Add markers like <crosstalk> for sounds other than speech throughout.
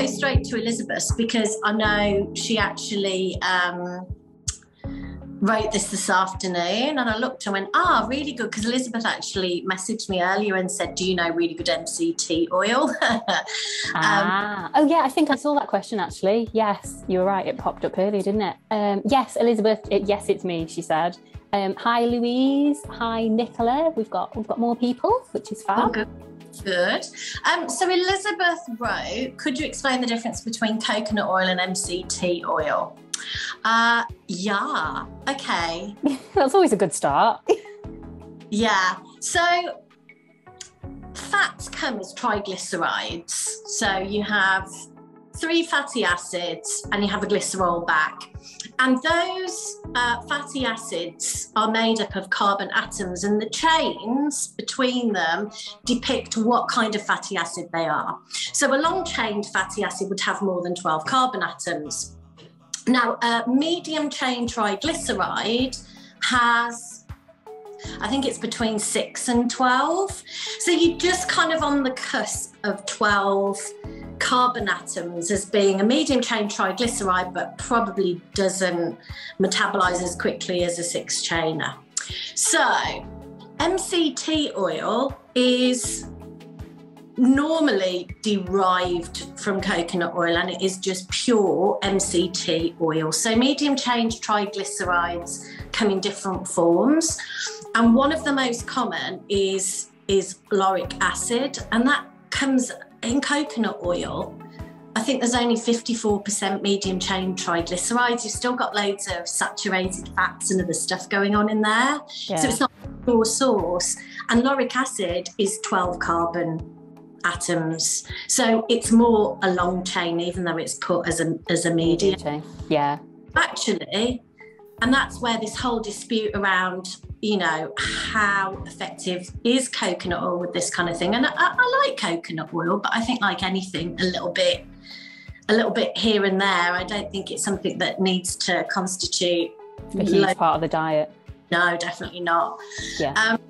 go straight to Elizabeth because I know she actually um, wrote this this afternoon and I looked and went, ah, really good. Because Elizabeth actually messaged me earlier and said, do you know really good MCT oil? <laughs> um, ah. Oh, yeah, I think I saw that question actually. Yes, you were right. It popped up earlier, didn't it? Um, yes, Elizabeth, it, yes, it's me, she said. Um, hi, Louise. Hi, Nicola. We've got we've got more people, which is fab. Oh, good. Um, so Elizabeth wrote, could you explain the difference between coconut oil and MCT oil? Uh, yeah. Okay. <laughs> That's always a good start. <laughs> yeah. So fats come as triglycerides. So you have three fatty acids and you have a glycerol back. And those uh, fatty acids are made up of carbon atoms, and the chains between them depict what kind of fatty acid they are. So, a long chained fatty acid would have more than 12 carbon atoms. Now, a medium chain triglyceride has, I think it's between six and 12. So you're just kind of on the cusp of 12 carbon atoms as being a medium chain triglyceride, but probably doesn't metabolize as quickly as a six chainer. So, MCT oil is normally derived from coconut oil and it is just pure MCT oil. So, medium chain triglycerides come in different forms, and one of the most common is, is lauric acid, and that comes in coconut oil. I think there's only 54% medium chain triglycerides. You've still got loads of saturated fats and other stuff going on in there. Yeah. So it's not a pure source. And lauric acid is 12 carbon atoms. So it's more a long chain, even though it's put as a as a medium. Chain. Yeah. Actually, and that's where this whole dispute around, you know, how effective is coconut oil with this kind of thing. And I, I like coconut oil, but I think like anything, a little bit a little bit here and there. I don't think it's something that needs to constitute a huge part of the diet. No, definitely not. Yeah. Um,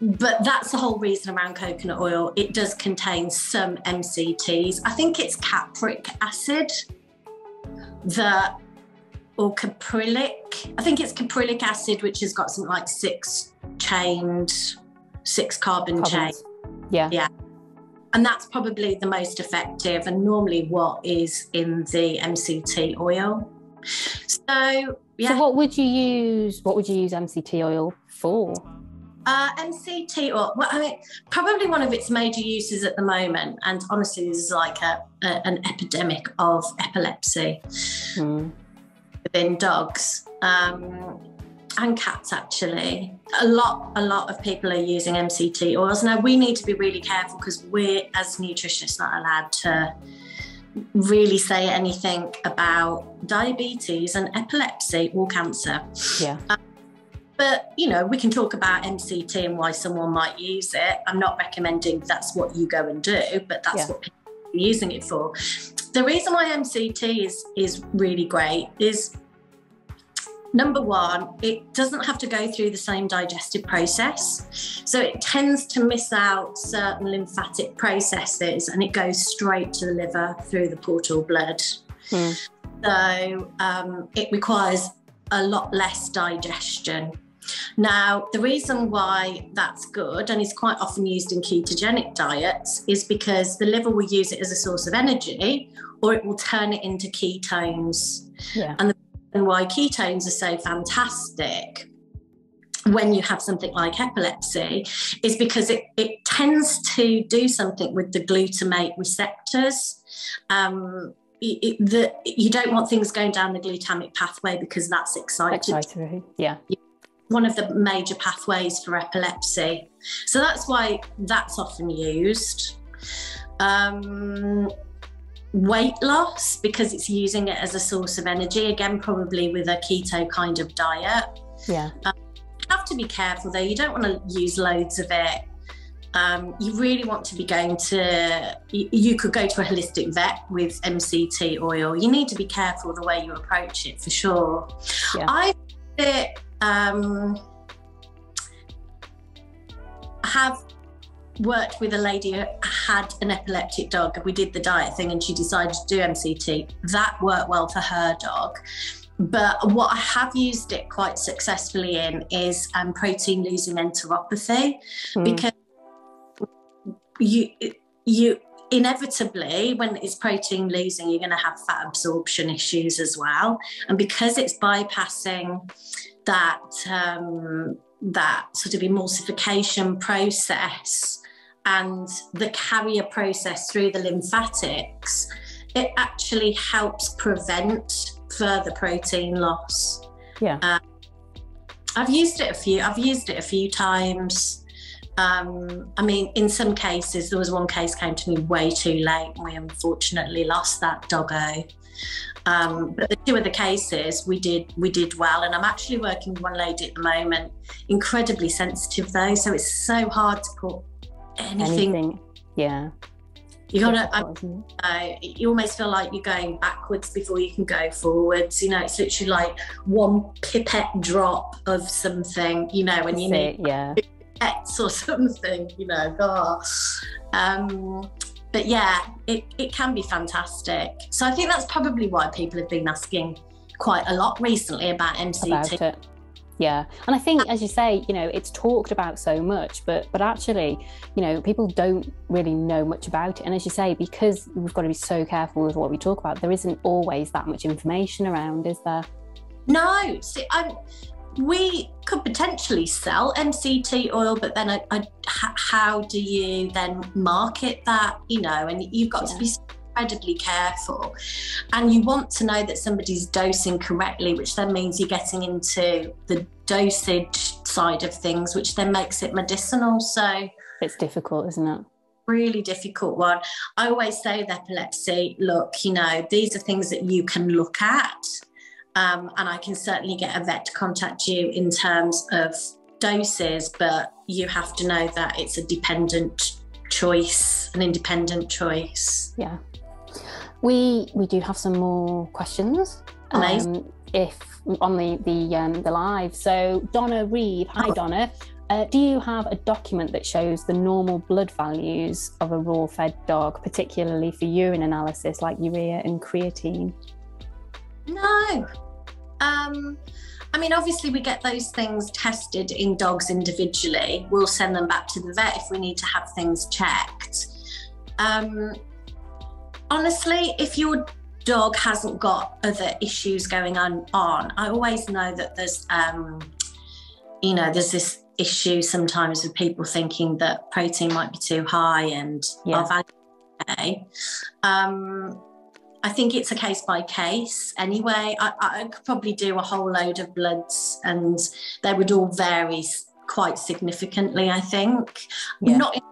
but that's the whole reason around coconut oil. It does contain some MCTs. I think it's capric acid that, or caprylic. I think it's caprylic acid, which has got something like six chained, six carbon chains. Yeah. Yeah. And that's probably the most effective and normally what is in the MCT oil. So, yeah. So, what would you use? What would you use MCT oil for? Uh, MCT, oil, well, I mean, probably one of its major uses at the moment, and honestly, this is like a, a an epidemic of epilepsy mm. Within dogs um, and cats. Actually, a lot, a lot of people are using MCT oils. Now, we need to be really careful because we're, as nutritionists, not allowed to really say anything about diabetes and epilepsy or cancer. Yeah. Um, but you know, we can talk about MCT and why someone might use it. I'm not recommending that's what you go and do, but that's yeah. what people are using it for. The reason why MCT is is really great is number one, it doesn't have to go through the same digestive process. So it tends to miss out certain lymphatic processes and it goes straight to the liver through the portal blood. Hmm. So um, it requires a lot less digestion. Now, the reason why that's good and is quite often used in ketogenic diets is because the liver will use it as a source of energy or it will turn it into ketones. Yeah. And the reason why ketones are so fantastic when you have something like epilepsy is because it, it tends to do something with the glutamate receptors. Um, it, the, you don't want things going down the glutamic pathway because that's excited. Excited, yeah one of the major pathways for epilepsy. So that's why that's often used. Um, weight loss, because it's using it as a source of energy, again, probably with a keto kind of diet. Yeah. Um, have to be careful though, you don't want to use loads of it. Um, you really want to be going to, you, you, could go to a holistic vet with MCT oil. You need to be careful the way you approach it for sure. Yeah. I it um, have worked with a lady who had an epileptic dog. We did the diet thing and she decided to do MCT. That worked well for her dog. But what I have used it quite successfully in is um, protein losing enteropathy mm. because you you inevitably when it's protein losing you're going to have fat absorption issues as well and because it's bypassing that um, that sort of emulsification process and the carrier process through the lymphatics it actually helps prevent further protein loss. Yeah. Uh, i've used it a few i've used it a few times. Um, I mean, in some cases, there was one case came to me way too late, and we unfortunately lost that doggo. Um, but the two other cases, we did we did well, and I'm actually working with one lady at the moment, incredibly sensitive though, so it's so hard to put anything. anything. Yeah. You gotta, I, you almost feel like you're going backwards before you can go forwards. You know, it's literally like one pipette drop of something, you know, when you need, yeah pets or <laughs> something, you know. Oh. Um, but yeah, it, it can be fantastic. So I think that's probably why people have been asking quite a lot recently about MCT. About it. Yeah, and I think, as you say, you know, it's talked about so much, but but actually, you know, people don't really know much about it. And as you say, because we've got to be so careful with what we talk about, there isn't always that much information around, is there? No, see, I'm we could potentially sell MCT oil, but then I, I, how do you then market that? You know, and you've got yeah. to be incredibly careful. And you want to know that somebody's dosing correctly, which then means you're getting into the dosage side of things, which then makes it medicinal. So it's difficult, isn't it? really difficult one. I always say with epilepsy, look, you know, these are things that you can look at um, and I can certainly get a vet to contact you in terms of doses, but you have to know that it's a dependent choice, an independent choice. Yeah. We we do have some more questions. Amazing. Um, if on the the um, the live. So Donna Reeve, hi oh. Donna. Uh, do you have a document that shows the normal blood values of a raw fed dog, particularly for urine analysis like urea and creatine? No, um, I mean, obviously, we get those things tested in dogs individually. We'll send them back to the vet if we need to have things checked. Um, honestly, if your dog hasn't got other issues going on, on I always know that there's, um, you know, there's this issue sometimes with people thinking that protein might be too high and yeah. our value. Um, I think it's a case by case anyway. I, I, could probably do a whole load of bloods and they would all vary quite significantly, I think. Yeah. Not, in,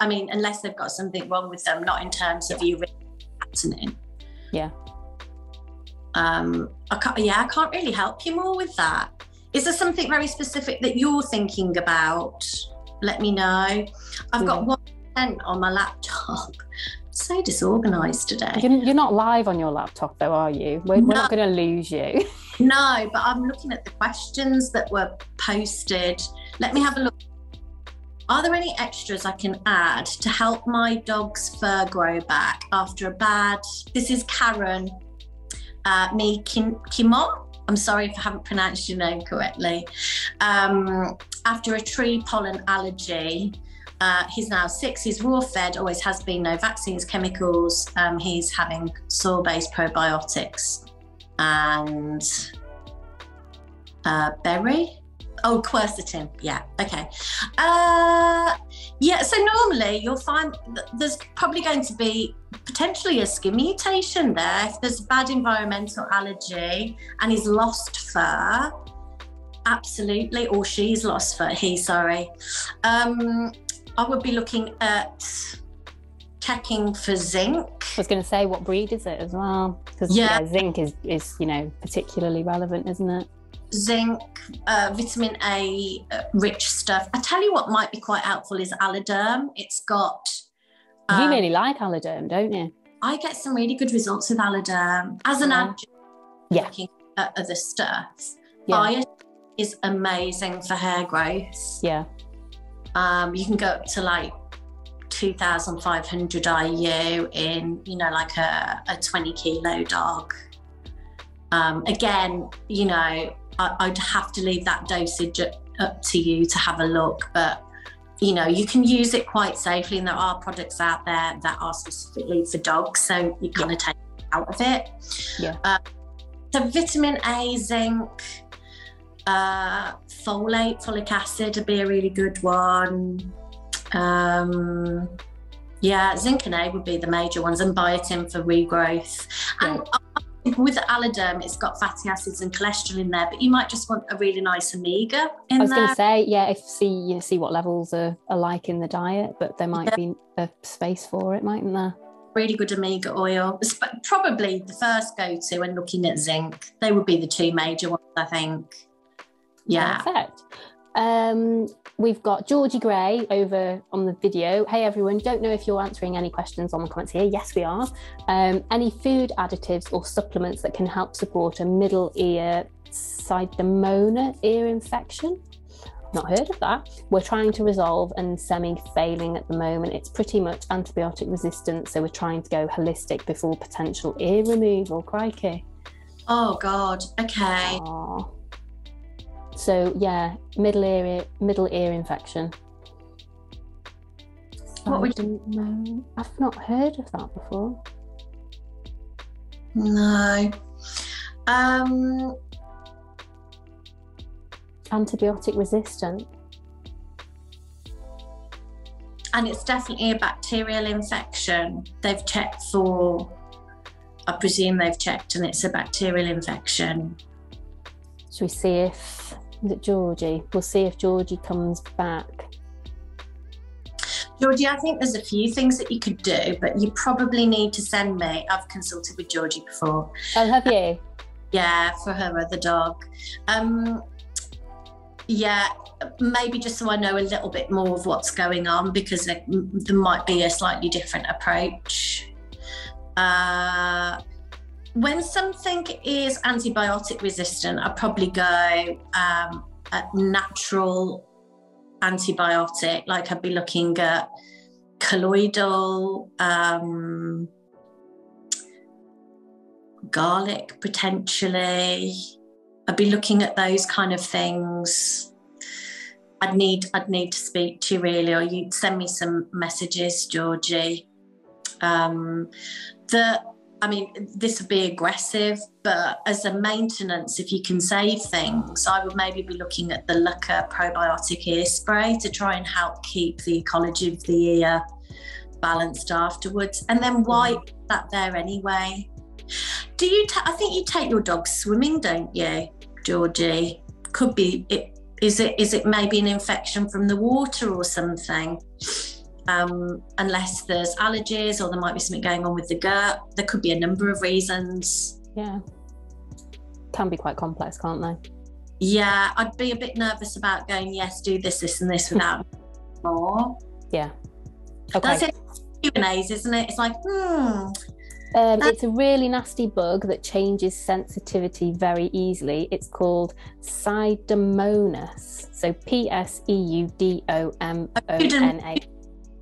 I mean, unless they've got something wrong with them, not in terms of you patterning. Yeah. Um, I can't, yeah, I can't really help you more with that. Is there something very specific that you're thinking about? Let me know. I've got one on my laptop <laughs> so disorganized today. You're not live on your laptop, though, are you? We're, no. we're not going to lose you. <laughs> no, but I'm looking at the questions that were posted. Let me have a look. Are there any extras I can add to help my dog's fur grow back after a bad? This is Karen, uh, me Kim, Kimon. I'm sorry if I haven't pronounced your name correctly. Um, after a tree pollen allergy, uh, he's now six. He's raw fed, always has been, no vaccines, chemicals. Um, he's having soil based probiotics and uh, berry. Oh, quercetin. Yeah. Okay. Uh, yeah. So normally you'll find there's probably going to be potentially a skin mutation there. If there's a bad environmental allergy and he's lost fur, absolutely, or she's lost fur. He, sorry. Um, I would be looking at checking for zinc. I was going to say, what breed is it as well? Because yeah. yeah. zinc is, is, you know, particularly relevant, isn't it? Zinc, uh, vitamin A uh, rich stuff. I tell you what might be quite helpful is Allerderm. It's got. Um, you really like Allerderm, don't you? I get some really good results with Allerderm as an yeah. adjunct. Yeah. Looking at other stuff. Yeah. is amazing for hair growth. Yeah. Um, you can go up to like 2,500 IU in, you know, like a, a 20 kilo dog. Um, again, you know, I, would have to leave that dosage up to you to have a look, but you know, you can use it quite safely, and there are products out there that are specifically for dogs, so you kind yeah. of take out of it. Yeah. Uh, so vitamin A, zinc, uh, folate, folic acid would be a really good one. Um, yeah, zinc and A would be the major ones, and biotin for regrowth. Yeah. And with Allerderm, it's got fatty acids and cholesterol in there, but you might just want a really nice omega in there. I was going to say, yeah, if see you see what levels are, are like in the diet, but there might yeah. be a space for it, mightn't there? Really good omega oil. Probably the first go to when looking at zinc. They would be the two major ones, I think. Yeah. Perfect. Um, we've got Georgie Gray over on the video. Hey everyone, don't know if you're answering any questions on the comments here. Yes, we are. Um, any food additives or supplements that can help support a middle ear pseudomonas ear infection? Not heard of that. We're trying to resolve and semi failing at the moment. It's pretty much antibiotic resistant, so we're trying to go holistic before potential ear removal. Crikey. Oh God. Okay. Aww. So yeah, middle ear middle ear infection. What would you know? I've not heard of that before. No. Um antibiotic resistant. And it's definitely a bacterial infection. They've checked for I presume they've checked and it's a bacterial infection. Should we see if it Georgie? We'll see if Georgie comes back. Georgie, I think there's a few things that you could do, but you probably need to send me. I've consulted with Georgie before. Oh, have you? yeah, for her other dog. Um, yeah, maybe just so I know a little bit more of what's going on because there, there might be a slightly different approach. Uh, when something is antibiotic resistant, I probably go um, at natural antibiotic. Like I'd be looking at colloidal, um, garlic potentially. I'd be looking at those kind of things. I'd need I'd need to speak to you really, or you'd send me some messages, Georgie. Um, the I mean, this would be aggressive, but as a maintenance, if you can save things, I would maybe be looking at the Looker probiotic ear spray to try and help keep the ecology of the ear balanced afterwards, and then mm-hmm. wipe that there anyway. Do you? Ta- I think you take your dog swimming, don't you, Georgie? Could be. It, is it? Is it maybe an infection from the water or something? Um, unless there's allergies or there might be something going on with the gut. There could be a number of reasons. Yeah. Can be quite complex, can't they? Yeah, I'd be a bit nervous about going, yes, do this, this, and this without <laughs> more. Yeah. Okay. That's it. Q&As, isn't it? It's like, hmm. Um, it's a really nasty bug that changes sensitivity very easily. It's called Pseudomonas. So P S E U D O M O N A.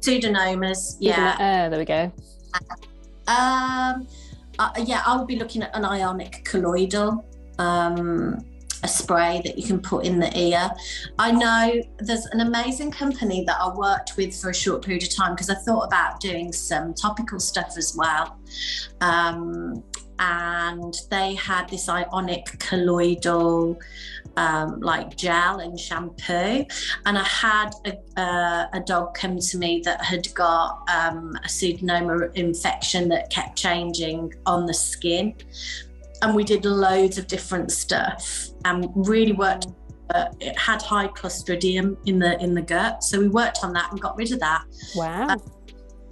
Pseudomonas, yeah. Oh, there we go. Um, uh, yeah, I would be looking at an ionic colloidal, um, a spray that you can put in the ear. I know there's an amazing company that I worked with for a short period of time because I thought about doing some topical stuff as well. Um, and they had this ionic colloidal um, like gel and shampoo and i had a, uh, a, dog come to me that had got um, a pseudonoma infection that kept changing on the skin and we did loads of different stuff and really worked uh, it had high clostridium in the in the gut so we worked on that and got rid of that wow uh,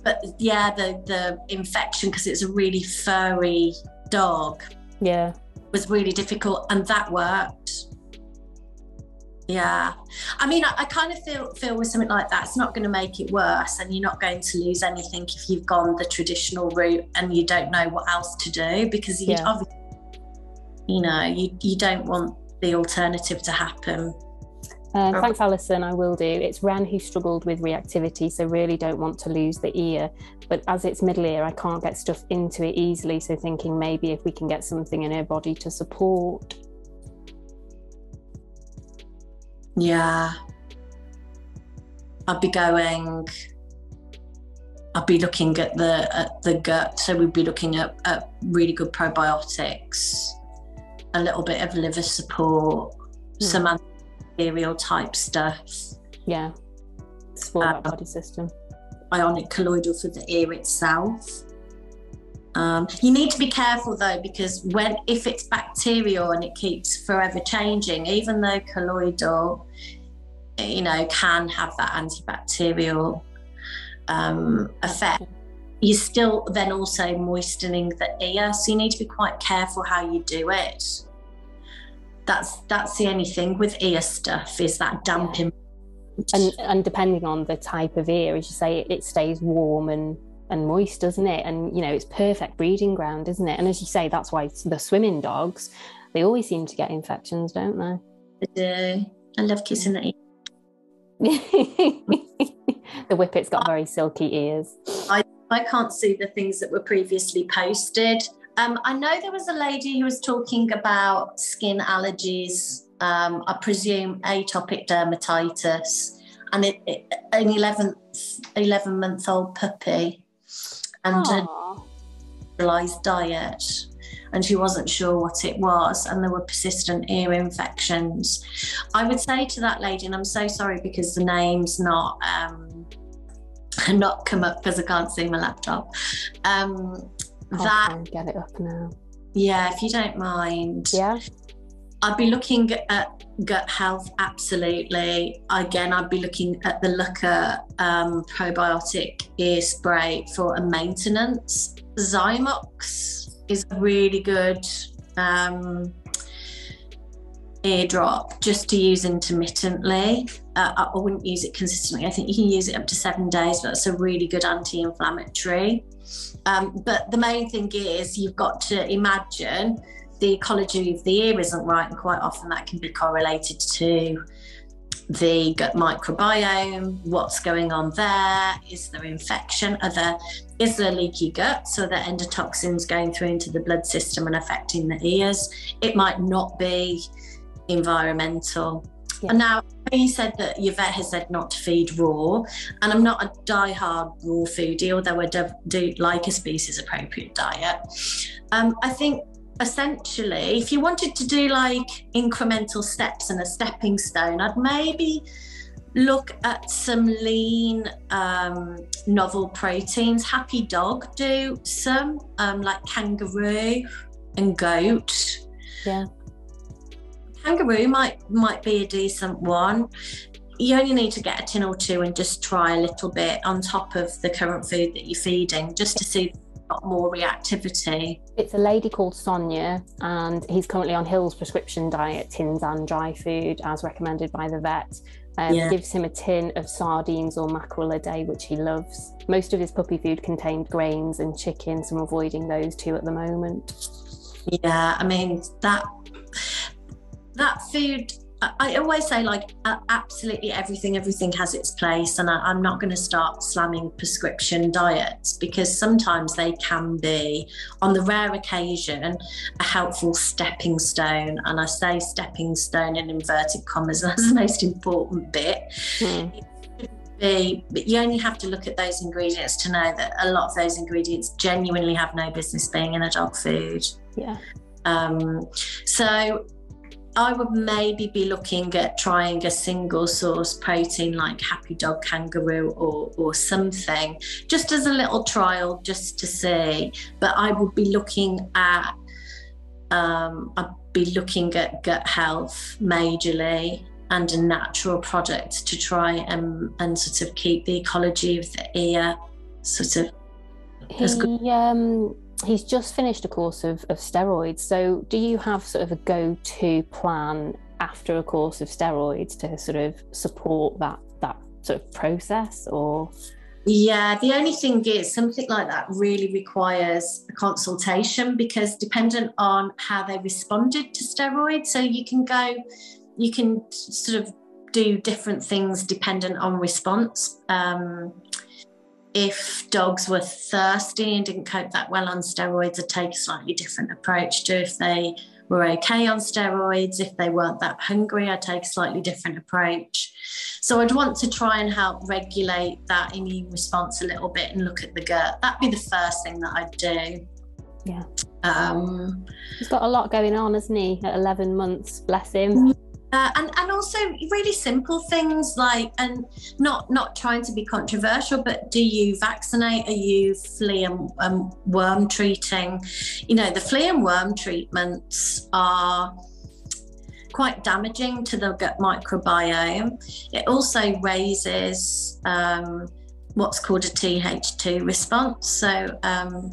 but yeah the the infection because it's a really furry dog. Yeah. Was really difficult and that worked. Yeah. I mean, I, I, kind of feel feel with something like that, it's not going to make it worse and you're not going to lose anything if you've gone the traditional route and you don't know what else to do because you yeah. obviously, you know, you, you don't want the alternative to happen. Um, thanks, Alison. I will do. It's Ren who struggled with reactivity, so really don't want to lose the ear. But as it's middle ear, I can't get stuff into it easily. So thinking maybe if we can get something in her body to support. Yeah. I'd be going. I'd be looking at the at the gut. So we'd be looking at, at really good probiotics, a little bit of liver support, Hmm. some antibacterial type stuff, Yeah. Support that body system. ionic colloidal for the ear itself. Um, you need to be careful though, because when if it's bacterial and it keeps forever changing, even though colloidal, you know, can have that antibacterial um, effect, you're still then also moistening the ear, so you need to be quite careful how you do it. That's that's the only thing with ear stuff is that damping. And and depending on the type of ear, as you say, it, it stays warm and and moist, doesn't it? And you know, it's perfect breeding ground, isn't it? And as you say, that's why the swimming dogs, they always seem to get infections, don't they? I do. I love kissing the <laughs> the whippet's got very silky ears. I can't see the things that were previously posted. Um, I know there was a lady who was talking about skin allergies. Um, I presume atopic dermatitis, and it, it, an 11th, 11 month old puppy, and a Aw. generalized diet. And she wasn't sure what it was, and there were persistent ear infections. I would say to that lady, and I'm so sorry because the name's not um, <laughs> not come up because I can't see my laptop. Um, I'll that get it up now. yeah, if you don't mind, Yeah. I'd be looking at gut health. Absolutely. Again, I'd be looking at the Looker um, probiotic ear spray for a maintenance. Zymox is a really good um, eardrop just to use intermittently. Uh, I I wouldn't use it consistently. I think you can use it up to seven days, but it's a really good anti inflammatory. Um, but the main thing is you've got to imagine the ecology of the ear isn't right, and quite often that can be correlated to the gut microbiome, what's going on there, is there infection, are there, is there leaky gut, so the endotoxins going through into the blood system and affecting the ears. It might not be environmental. Yeah. And now you said that your vet has said not to feed raw, and I'm not a die-hard raw foodie, although I do, do like a species appropriate diet. Um, I think essentially, if you wanted to do like incremental steps and a stepping stone, I'd maybe look at some lean um, novel proteins. Happy Dog do some, um, like kangaroo and goat. Yeah. Kangaroo might might be a decent one. You only need to get a tin or two and just try a little bit on top of the current food that you're feeding, just to see got more reactivity. It's a lady called Sonia, and he's currently on Hill's prescription diet, tins and dry food, as recommended by the vet. Um, Yeah. Gives him a tin of sardines or mackerel a day, which he loves. Most of his puppy food contained grains and chicken, so I'm avoiding those two at the moment. Yeah, I mean that that food. I always say like uh, absolutely everything. Everything has its place, and I, I'm not going to start slamming prescription diets because sometimes they can be, on the rare occasion, a helpful stepping stone. And I say stepping stone in inverted commas. <laughs> That's the most important bit. Hmm. Be, but you only have to look at those ingredients to know that a lot of those ingredients genuinely have no business being in a dog food. Yeah. Um, so I would maybe be looking at trying a single source protein like Happy Dog Kangaroo or, or something, just as a little trial, just to see. But I would be looking at, um, I'd be looking at gut health majorly and a natural product to try and, and sort of keep the ecology of the ear sort of That's good. Um he's just finished a course of, of steroids. So do you have sort of a go-to plan after a course of steroids to sort of support that that sort of process or Yeah, the only thing is something like that really requires a consultation because dependent on how they responded to steroids, so you can go, you can sort of do different things dependent on response. Um, if dogs were thirsty and didn't cope that well on steroids, I'd take a slightly different approach to if they were okay on steroids. If they weren't that hungry, I'd take a slightly different approach. So I'd want to try and help regulate that immune response a little bit and look at the gut. That'd be the first thing that I'd do. Yeah. Um, He's got a lot going on, hasn't he? At 11 months, bless him. Uh, and and also really simple things like and not not trying to be controversial but do you vaccinate? Are you flea and um, worm treating? You know the flea and worm treatments are quite damaging to the gut microbiome. It also raises um, what's called a th2 response. So um,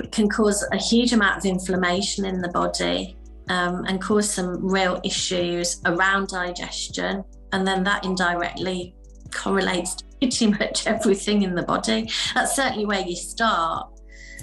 it can cause a huge amount of inflammation in the body um, and cause some real issues around digestion. And then that indirectly correlates to <laughs> pretty much everything in the body. That's certainly where you start.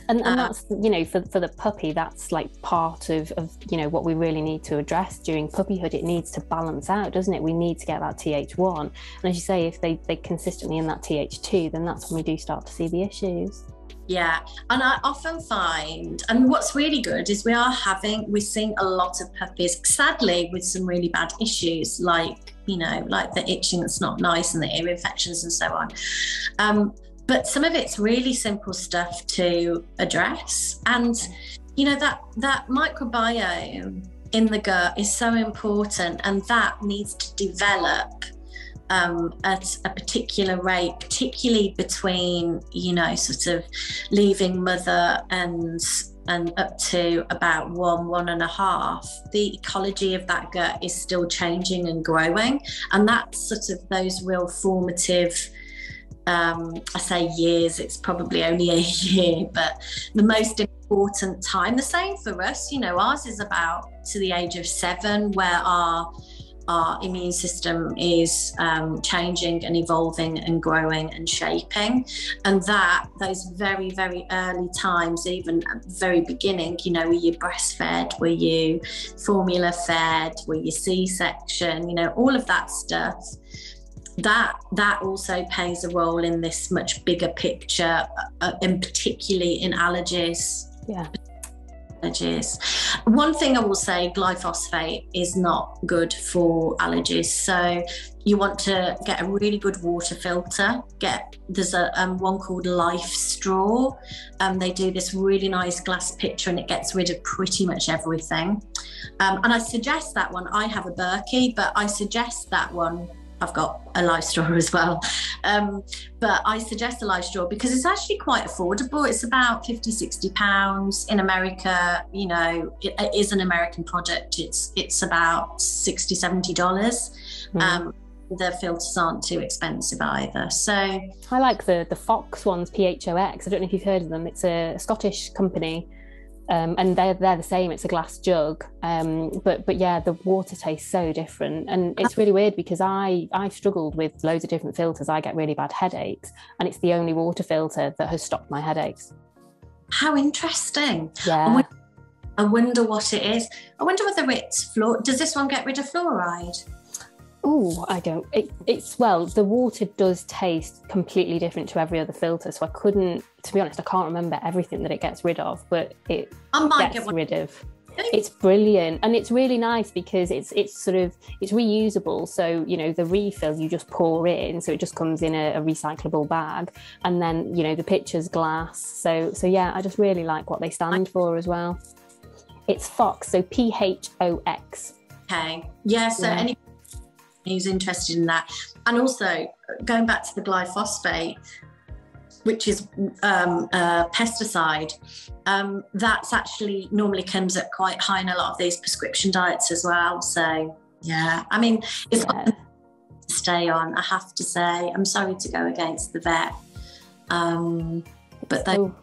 And, and Uh, that's you know for, for the puppy that's like part of, of you know what we really need to address during puppyhood it needs to balance out doesn't it we need to get that th1 and as you say if they they consistently in that th2 then that's when we do start to see the issues Yeah, and I often find, and what's really good is we are having, we're seeing a lot of puppies, sadly, with some really bad issues, like, you know, like the itching that's not nice and the ear infections and so on. Um, but some of it's really simple stuff to address. And, you know, that, that microbiome in the gut is so important and that needs to develop um, at a particular rate, particularly between, you know, sort of leaving mother and and up to about one, one and a half, the ecology of that gut is still changing and growing. And that's sort of those real formative, um, I say years, it's probably only a <laughs> year, but the most important time. The same for us, you know, ours is about to the age of seven, where our our immune system is um, changing and evolving and growing and shaping. And that those very very early times even at the very beginning you know were you breastfed were you formula fed were you c-section you know all of that stuff. That that also plays a role in this much bigger picture uh, and particularly in allergies. Yeah allergies. One thing I will say glyphosate is not good for allergies. So you want to get a really good water filter. Get there's a um, one called Life Straw. Um, they do this really nice glass pitcher and it gets rid of pretty much everything. Um, and I suggest that one. I have a Berkey, but I suggest that one I've got a live straw as well. Um, but I suggest a live straw because it's actually quite affordable. It's about 50, 60 pounds in America. You know, it, it is an American product. It's it's about 60, 70 dollars. Mm. Um, the filters aren't too expensive either. So I like the the Phox ones, PHOX. I don't know if you've heard of them. It's a Scottish company, um, and they're they're the same. It's a glass jug, um, but but yeah, the water tastes so different, and it's really weird because I I struggled with loads of different filters. I get really bad headaches, and it's the only water filter that has stopped my headaches. how interesting. Yeah. I wonder what it is. I wonder whether it's fluor. Does this one get rid of fluoride? Oh, I don't. It, it's well, the water does taste completely different to every other filter. So I couldn't, to be honest, I can't remember everything that it gets rid of, but it gets get rid of. It's brilliant, and it's really nice because it's it's sort of it's reusable. So you know the refill you just pour in, so it just comes in a, a recyclable bag, and then you know the pitcher's glass. So so yeah, I just really like what they stand for as well. It's Phox, so P H O X. Okay. Yeah, so Yeah. anyone who's interested in that. And also, going back to the glyphosate, which is um, a pesticide, um, that's actually normally comes up quite high in a lot of these prescription diets as well. So, yeah, I mean, it's Yeah. to stay on, I have to say. I'm sorry to go against the vet. Um, but they, So,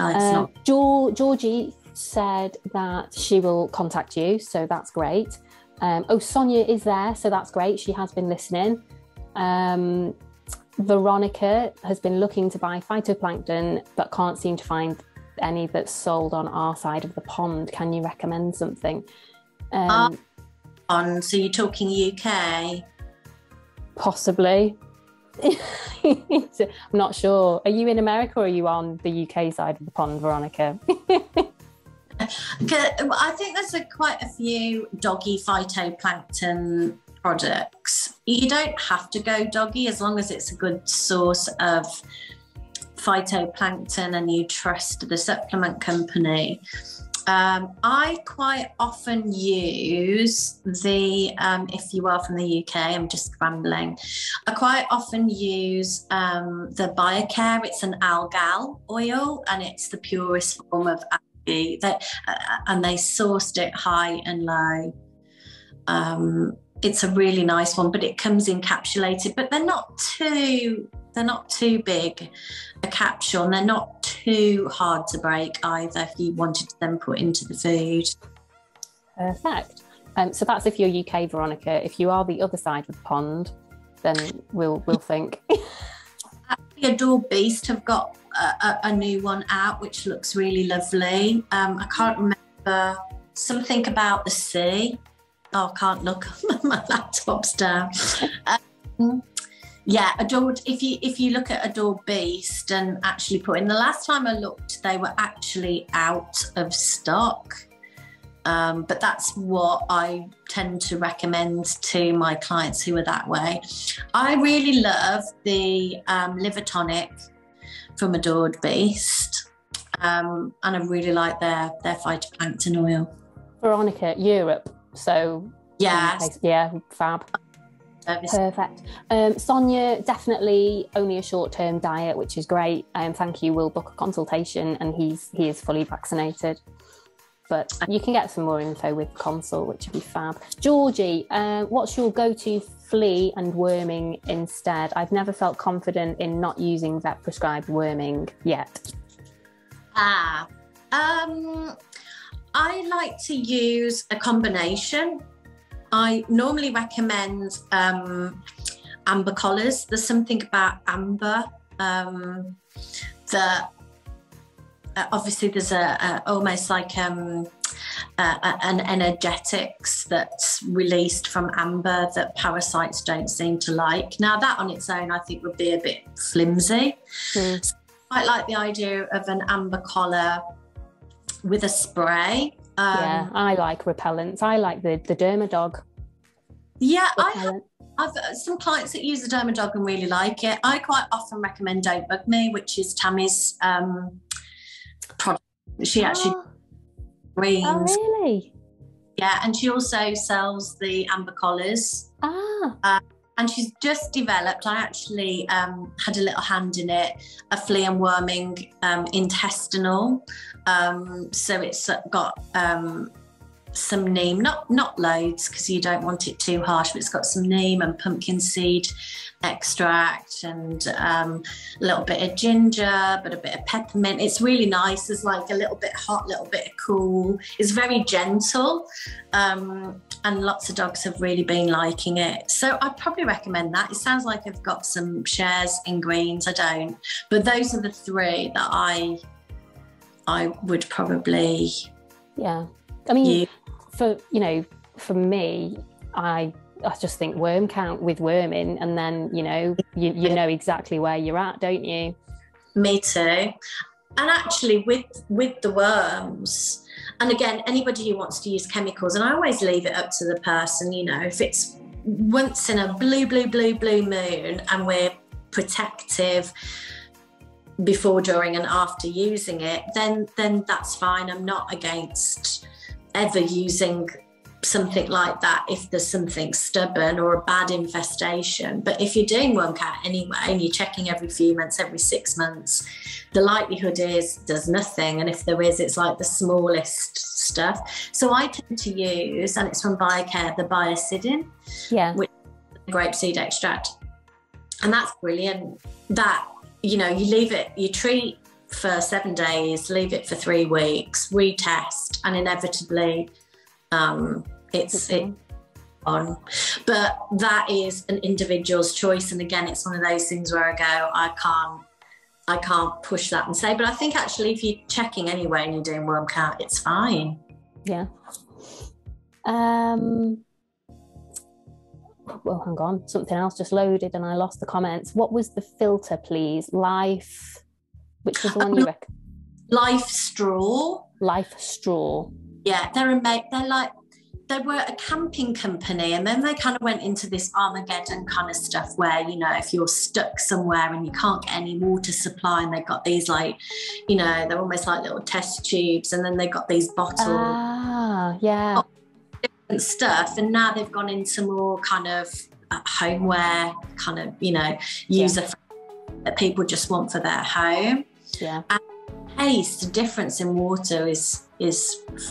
it's Uh, not. Georgie said that she will contact you, so that's great. Um, oh, Sonia is there, so that's great. She has been listening. Um, Veronica has been looking to buy phytoplankton, but can't seem to find any that's sold on our side of the pond. Can you recommend something? Um, pond? So you're talking UK? Possibly. <laughs> I'm not sure. Are you in America or are you on the UK side of the pond, Veronica? <laughs> I think there's a, quite a few doggy phytoplankton products. You don't have to go doggy as long as it's a good source of phytoplankton and you trust the supplement company. Um, I quite often use the, um, if you are from the UK, I'm just rambling. I quite often use um, the BioCare. It's an algal oil and it's the purest form of. That, uh, and they sourced it high and low. Um, it's a really nice one, but it comes encapsulated. But they're not too they're not too big a capsule, and they're not too hard to break either. If you wanted to then put into the food. Perfect. Um, so that's if you're UK, Veronica. If you are the other side of the pond, then we'll we'll think. <laughs> Actually, Adored Beast have got a, a, a, new one out, which looks really lovely. Um, I can't remember something about the sea. Oh, I can't look. <laughs> My laptop's down. Um, yeah, adored. If you if you look at Adored Beast and actually put in the last time I looked, they were actually out of stock. Um, but that's what I tend to recommend to my clients who are that way. I really love the um, liver tonic from Adored Beast, um, and I really like their their phytoplankton oil. Veronica, Europe. So yeah, yeah, fab. Perfect. Um, Sonia, definitely only a short term diet, which is great. Um, thank you. We'll book a consultation and he's he is fully vaccinated. But you can get some more info with consult, which would be fab. Georgie, uh, what's your go to flea and worming instead? I've never felt confident in not using that prescribed worming yet. Ah, um, I like to use a combination I normally recommend um, amber collars. There's something about amber um, that obviously there's a, a almost like um, an energetics that's released from amber that parasites don't seem to like. Now that on its own, I think would be a bit flimsy. Mm. So I like the idea of an amber collar with a spray um, yeah, I like repellents. I like the the Dermadog. Yeah, I have, I've uh, some clients that use the Dermadog and really like it. I quite often recommend Don't Bug Me, which is Tammy's um, product. She actually oh. Oh, really? Yeah, and she also sells the amber collars. Ah. Uh, and she's just developed. I actually um, had a little hand in it. A flea and worming um, intestinal. Um, so it's got um, some neem, not not loads because you don't want it too harsh, but it's got some neem and pumpkin seed extract and um, a little bit of ginger, but a bit of peppermint. It's really nice. It's like a little bit hot, little bit cool. It's very gentle. Um, and lots of dogs have really been liking it. So I'd probably recommend that. It sounds like I've got some shares in greens. I don't, but those are the three that I I would probably yeah. I mean, for you know, for me, I I just think worm count with worming, and then you know you you know exactly where you're at, don't you? Me too. And actually, with with the worms, and again, anybody who wants to use chemicals, and I always leave it up to the person. You know, if it's once in a blue, blue, blue, blue moon, and we're protective before, during, and after using it, then then that's fine. I'm not against ever using something like that if there's something stubborn or a bad infestation. But if you're doing worm count anyway and you're checking every few months, every six months, the likelihood is there's nothing. And if there is, it's like the smallest stuff. So I tend to use, and it's from BioCare, the biocidin, yeah. which is grapeseed extract. And that's brilliant. That, you know, you leave it, you treat for seven days, leave it for three weeks, retest, and inevitably um, it's it on. But that is an individual's choice. And again, it's one of those things where I go, I can't I can't push that and say, but I think actually if you're checking anyway and you're doing worm count, it's fine. Yeah. Um well, hang on, something else just loaded and I lost the comments. What was the filter, please? Life, which was the one you reckon? Life Straw. Life Straw. Yeah, they're a mate. They're like they were a camping company and then they kind of went into this armageddon kind of stuff where you know if you're stuck somewhere and you can't get any water supply and they've got these like you know they're almost like little test tubes and then they've got these bottles Ah, yeah. and stuff and now they've gone into more kind of uh, homeware kind of you know user that people just want for their home Yeah. Taste the difference in water is is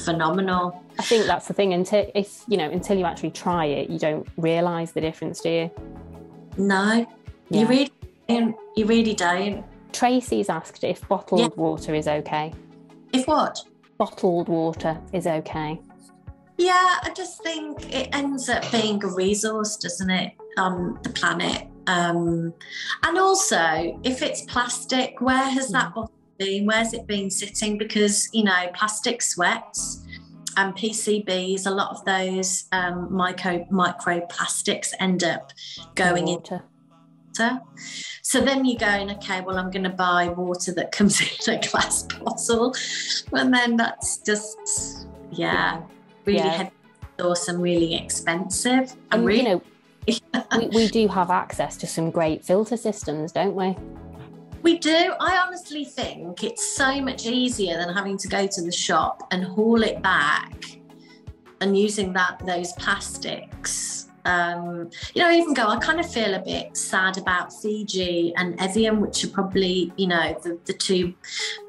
phenomenal I think that's the thing. Until if you know, until you actually try it, you don't realise the difference, do you? no Yeah. you really don't you really don't Tracy's asked if bottled Yeah. water is okay. if what Bottled water is okay. Yeah, I just think it ends up being a resource, doesn't it, on the planet? Um, and also, if it's plastic, where has that bottle been? Where's it been sitting? Because, you know, plastic sweats and PCBs, a lot of those um, micro microplastics end up going in water. water. So then you're going, okay, well, I'm going to buy water that comes <laughs> in a glass bottle. And then that's just, yeah, really Yeah. heavy source and really expensive. And And really, you know, <laughs> we, we do have access to some great filter systems, don't we? We do. I honestly think it's so much easier than having to go to the shop and haul it back and using that those plastics. Um, you know, I even go, I kind of feel a bit sad about Fiji and Evian, which are probably, you know, the, the two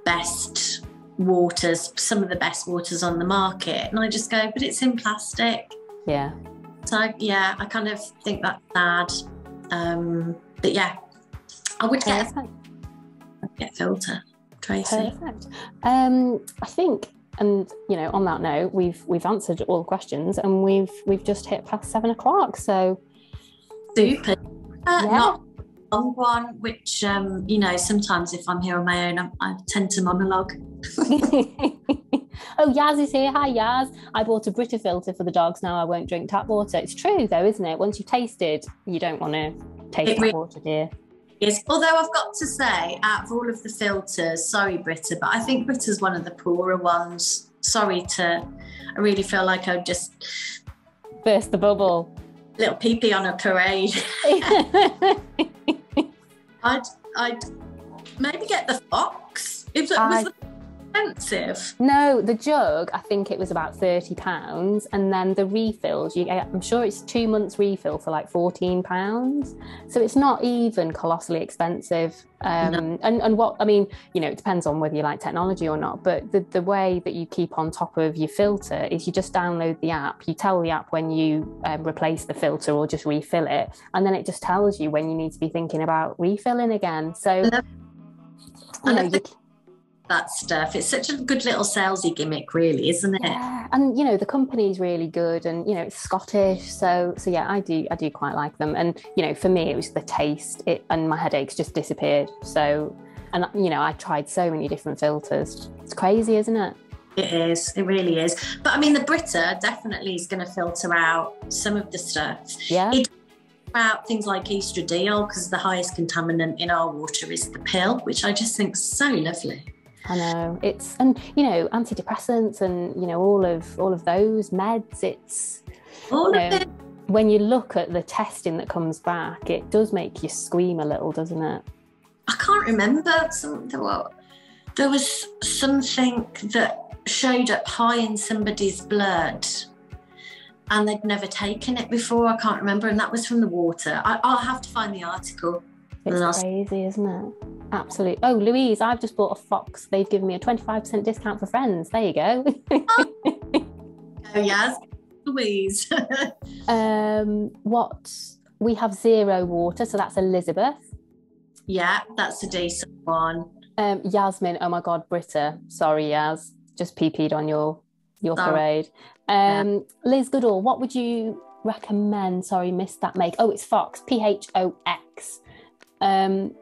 best waters, some of the best waters on the market. And I just go, but it's in plastic. Yeah. So I, yeah, I kind of think that's sad. Um, but yeah, I would get Perfect. Get filter, Tracy. Perfect. Um, I think, and you know, on that note, we've we've answered all the questions, and we've we've just hit past seven o'clock. So Super. Uh, Yeah. Not long one, which um, you know, sometimes if I'm here on my own, I, I tend to monologue. <laughs> oh, Yaz is here. Hi, Yaz. I bought a Brita filter for the dogs. Now I won't drink tap water. It's true, though, isn't it? Once you've tasted, you don't want to taste It tap really- water, dear. Yes. Although I've got to say, out of all of the filters, sorry, Brita, but I think Brita's one of the poorer ones. Sorry to, I really feel like I'd just Burst the bubble. little pee pee on a parade. <laughs> I'd, I'd maybe get the Phox. It was, I- it expensive. No, the jug, I think it was about thirty pounds, and then the refills. You, get- I'm sure it's two months refill for like fourteen pounds. So it's not even colossally expensive. Um, And and what I mean, you know, it depends on whether you like technology or not. But the the way that you keep on top of your filter is you just download the app. You tell the app when you um, replace the filter or just refill it, and then it just tells you when you need to be thinking about refilling again. So. You know, you, That stuff. It's such a good little salesy gimmick, really, isn't it? Yeah, and you know the company's really good, and you know it's Scottish, so so yeah, I do I do quite like them, and you know for me it was the taste, it and my headaches just disappeared. So, and you know I tried so many different filters. It's crazy, isn't it? It is. It really is. But I mean, the Brita definitely is going to filter out some of the stuff. Yeah, It- Out things like estradiol, because the highest contaminant in our water is the pill, which I just think is so lovely. I know it's and you know antidepressants and you know all of all of those meds. It's All of it. when you look at the testing that comes back, it does make you scream a little, doesn't it? I can't remember some. There, there was something that showed up high in somebody's blood, and they'd never taken it before. I can't remember, and that was from the water. I, I'll have to find the article. It's crazy, isn't it? Absolutely. Oh, Louise, I've just bought a Phox. They've given me a 25% discount for friends. There you go. Oh <laughs> yes, Louise. <laughs> um, what? We have zero water, so that's Elizabeth. yeah, that's a decent one. Um, Yasmin, oh my God, Brita. Sorry, Yas. Just pee-peed on your, your Sorry. parade. Um, Liz Goodall, what would you recommend? Sorry, missed that make. Oh, it's Phox, P H O X. Um,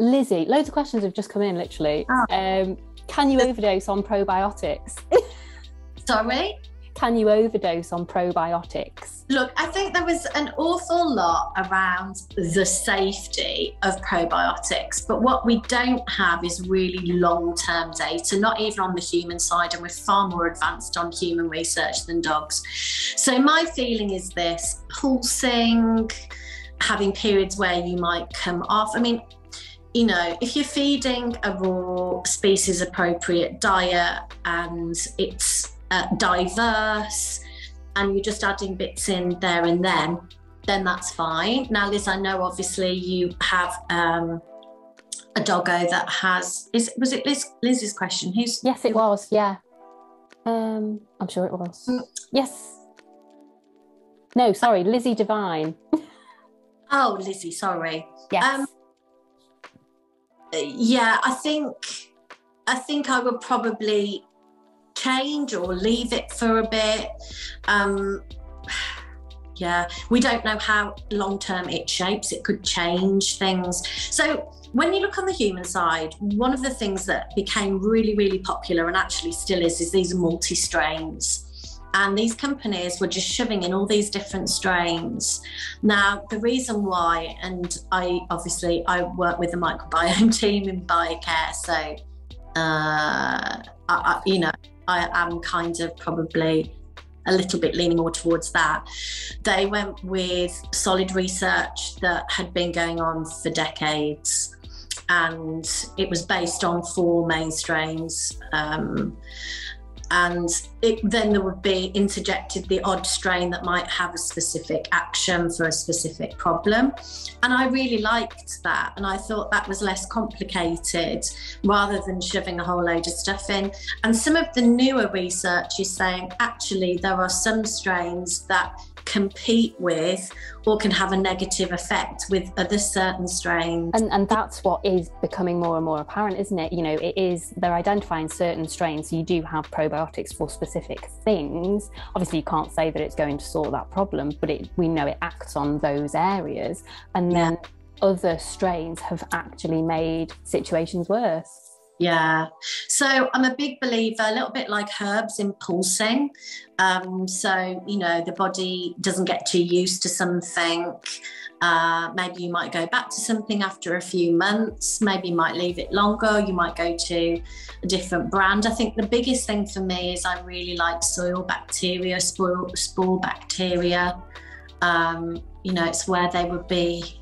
Lizzie, loads of questions have just come in, literally. Oh. Um, can you overdose on probiotics? <laughs> Sorry. can you overdose on probiotics? Look, I think there was an awful lot around the safety of probiotics, but what we don't have is really long term data, not even on the human side, and we're far more advanced on human research than dogs. So, my feeling is this pulsing, having periods where you might come off. I mean, you know, if you're feeding a raw species appropriate diet and it's uh, diverse and you're just adding bits in there and then, then that's fine. Now, Liz, I know obviously you have um, a doggo that has, is was it Liz, Liz's question? Who's Yes, it was. Yeah. Um, I'm sure it was. Mm. Yes. No, sorry, Lizzie Divine. <laughs> Oh, Lizzie, sorry. Yes. Um, yeah, I think I think I would probably change or leave it for a bit. Um, yeah, we don't know how long term it shapes. It could change things. So when you look on the human side, one of the things that became really, really popular and actually still is, is these multi strains. And these companies were just shoving in all these different strains. Now, the reason why, and I obviously I work with the microbiome <laughs> team in Biocare, so uh, I, I, you know I am kind of probably a little bit leaning more towards that. They went with solid research that had been going on for decades, and it was based on four main strains. Um, and it, then there would be interjected the odd strain that might have a specific action for a specific problem. And I really liked that. And I thought that was less complicated rather than shoving a whole load of stuff in. And some of the newer research is saying actually there are some strains that compete with or can have a negative effect with other certain strains. And, and that's what is becoming more and more apparent, isn't it? You know, it is, they're identifying certain strains. So you do have probiotics for specific things. Obviously, you can't say that it's going to sort that problem, but it, we know it acts on those areas. And then Yeah. other strains have actually made situations worse. Yeah. So I'm a big believer, a little bit like herbs in pulsing. Um, so, you know, the body doesn't get too used to something. Uh, maybe you might go back to something after a few months. Maybe you might leave it longer. You might go to a different brand. I think the biggest thing for me is I really like soil bacteria, spore, spore bacteria. Um, you know, it's where they would be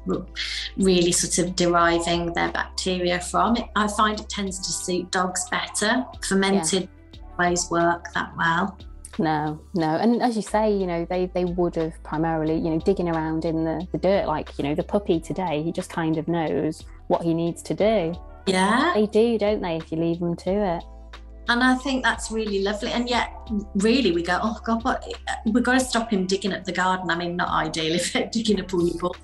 really sort of deriving their bacteria from. It, I find it tends to suit dogs better. Fermented ways work that well. No, no. And as you say, you know, they, they would have primarily, you know, digging around in the, the dirt, like, you know, the puppy today, he just kind of knows what he needs to do. Yeah. They do, don't they, if you leave them to it? And I think that's really lovely. And yet, really, we go, oh God, what? We've got to stop him digging up the garden. I mean, not ideal <laughs> if they're digging up all your balls.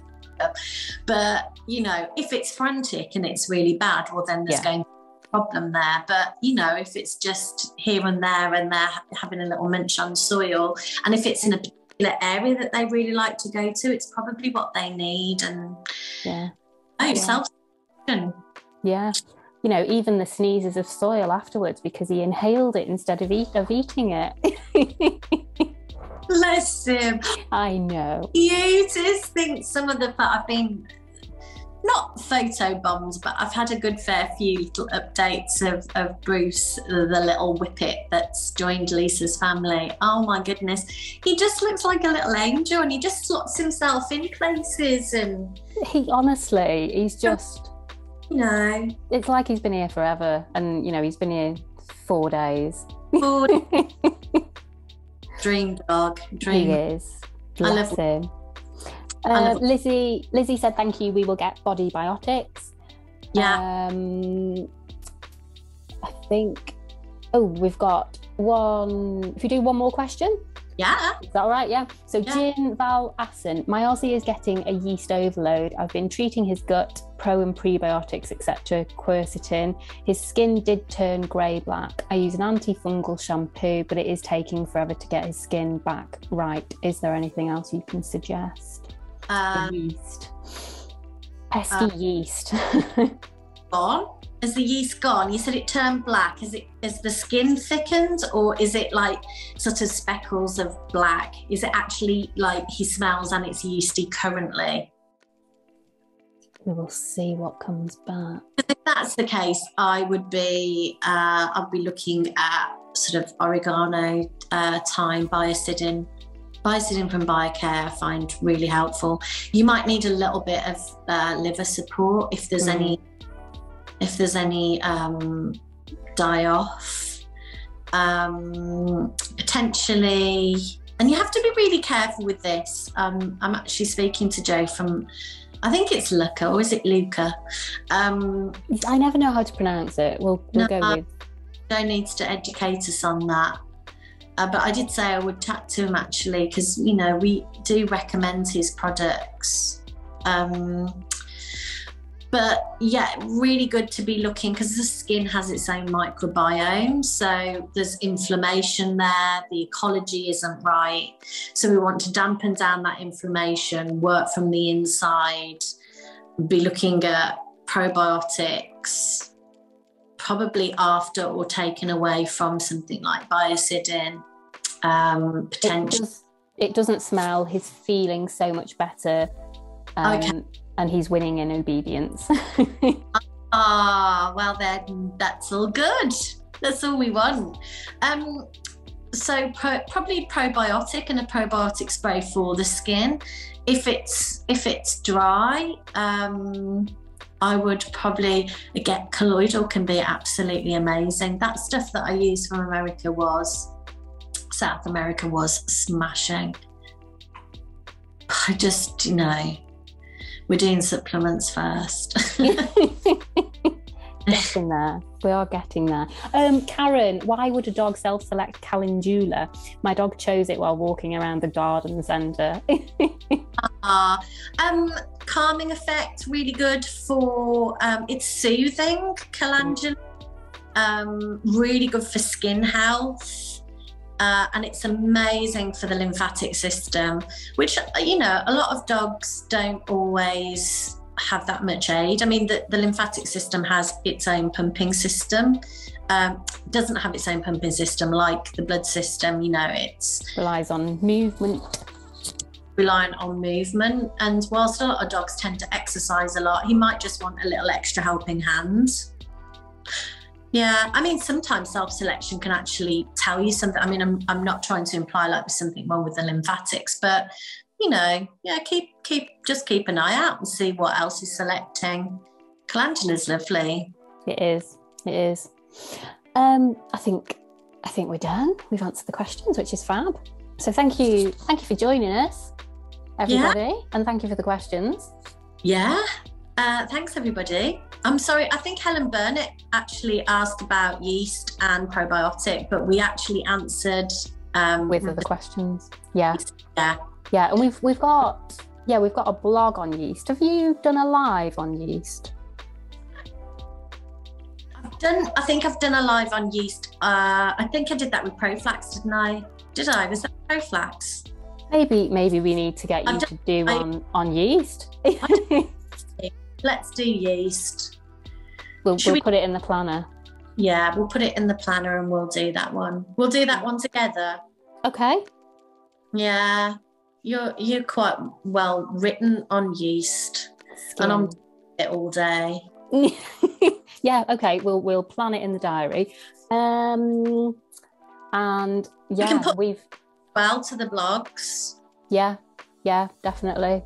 But, you know, if it's frantic and it's really bad, well, then there's Yeah. going to be a problem there. But, you know, if it's just here and there and they're having a little munch on soil, and if it's in a particular area that they really like to go to, it's probably what they need. And, Yeah. oh, Yeah. self Yeah. You know, even the sneezes of soil afterwards because he inhaled it instead of, eat, of eating it. <laughs> Bless him. I know. You just think some of the I've been not photo bombs, but I've had a good fair few little updates of, of Bruce, the little whippet that's joined Lisa's family. Oh my goodness. He just looks like a little angel and he just slots himself in places and He honestly, he's just, you know, it's like he's been here forever. And, you know, he's been here four days. poor <laughs> dream dog. He Dream. is. I love- him. Uh, Lizzie, Lizzie said, "Thank you. We will get body biotics." Yeah. Um, I think. Oh, we've got one. If you do one more question, Yeah. is that all right? Yeah. So Yeah. Jin Val Assen, my Aussie is getting a yeast overload. I've been treating his gut, pro and prebiotics, etc. Quercetin. His skin did turn grey black. I use an antifungal shampoo, but it is taking forever to get his skin back right. Is there anything else you can suggest? Um, yeast. Pesky uh, yeast. <laughs> on. Has the yeast gone? You said it turned black. Is it is the skin thickened or is it like sort of speckles of black? Is it actually like he smells and it's yeasty currently? We will see what comes back. If that's the case, I would be uh, I'd be looking at sort of oregano, uh, thyme, biocidin. Biocidin from Biocare I find really helpful. You might need a little bit of uh, liver support if there's Mm. any if there's any um, die off. Um, potentially, and you have to be really careful with this. Um, I'm actually speaking to Joe from, I think it's Luca or is it Luca? Um, I never know how to pronounce it. We'll, we'll No, go with. Joe needs to educate us on that. Uh, but I did say I would chat to him actually because you know we do recommend his products. Um, but yeah, really good to be looking because the skin has its own microbiome. So there's inflammation there, the ecology isn't right. So we want to dampen down that inflammation, work from the inside, be looking at probiotics, probably after or taken away from something like biocidin. Um, It, potential. does, it doesn't smell. He's feeling so much better. Um, Okay. And he's winning in obedience. <laughs> Ah, well then that's all good. That's all we want. Um, so pro- probably probiotic and a probiotic spray for the skin. If it's if it's dry, um, I would probably get colloidal can be absolutely amazing. That stuff that I used from America was South America was smashing. I just you know we're doing supplements first. <laughs> getting there. We are getting there. Um, Karen, why would a dog self-select calendula? My dog chose it while walking around the garden centre. <laughs> Ah, um, calming effect, really good for um, it's soothing, calendula. Um, really good for skin health. Uh, and it's amazing for the lymphatic system, which you know a lot of dogs don't always have that much aid. I mean, the, the lymphatic system has its own pumping system. Um, doesn't have its own pumping system like the blood system. You know, it's Relies on movement. reliant on movement. And whilst a lot of dogs tend to exercise a lot, he might just want a little extra helping hand. Yeah, I mean, sometimes self selection can actually tell you something. I mean, I'm, I'm not trying to imply like there's something wrong with the lymphatics, but you know, yeah, keep, keep, just keep an eye out and see what else is selecting. Calendula's lovely. It is. It is. Um, I think I think we're done. We've answered the questions, which is fab. So thank you, thank you for joining us, everybody, and thank you for the questions. Yeah. Uh, thanks, everybody. I'm sorry, I think Helen Burnett actually asked about yeast and probiotic, but we actually answered um, With other questions, yeah, Yeah. yeah, and we've we've got yeah we've got a blog on yeast. Have you done a live on yeast? I've done, I think I've done a live on yeast. Uh, I think I did that with Proflax, didn't I? Did I? Was that Proflax? Maybe maybe we need to get you I've to do I- on on yeast. <laughs> Let's do yeast. we'll we'll we- put it in the planner. Yeah, we'll put it in the planner and we'll do that one. We'll do that one together. Okay. Yeah. You're you're quite well written on yeast. And I'm it all day. <laughs> yeah, okay, we'll we'll plan it in the diary. Um and yeah, can put- we've Well to the blogs. yeah, yeah, definitely.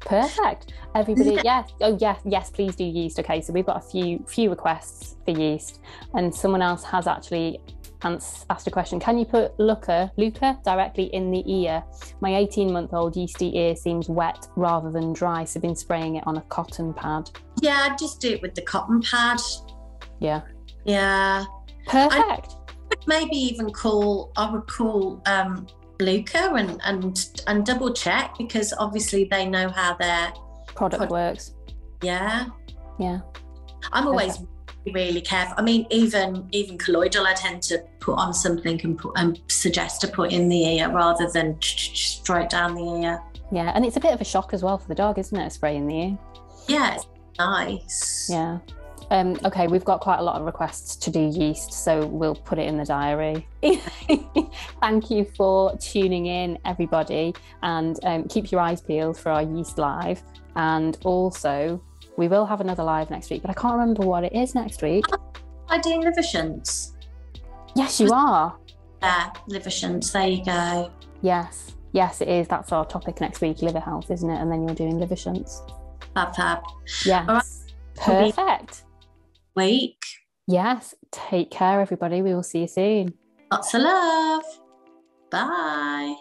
Perfect. Everybody, yeah. Oh yeah, yes, please do yeast. Okay, so we've got a few few requests for yeast. And someone else has actually asked a question. Can you put Luca, Luca directly in the ear? My 18 month old yeasty ear seems wet rather than dry, so I've been spraying it on a cotton pad. Yeah, I'd just do it with the cotton pad. Yeah. Yeah. Perfect. maybe even call I would call um Luca and and and double check because obviously they know how they're Product Prod- works. yeah. Yeah. I'm always really careful. I mean, even even colloidal I tend to put on something and put and suggest to put in the ear rather than straight down the ear. Yeah. And it's a bit of a shock as well for the dog, isn't it? A spray in the ear. Yeah, it's nice. Yeah. Um, okay, we've got quite a lot of requests to do yeast, so we'll put it in the diary. <laughs> Thank you for tuning in, everybody, and um, keep your eyes peeled for our yeast live. And also, we will have another live next week, but I can't remember what it is next week. I do liver shunts. Yes, you are. Yeah, liver shunts. There you go. Yes, yes, it is. That's our topic next week, liver health, isn't it? And then you're doing liver shunts. Fab, fab. Yes. Right. Perfect. Week. Yes. Take care, everybody. We will see you soon. Lots of love. Bye.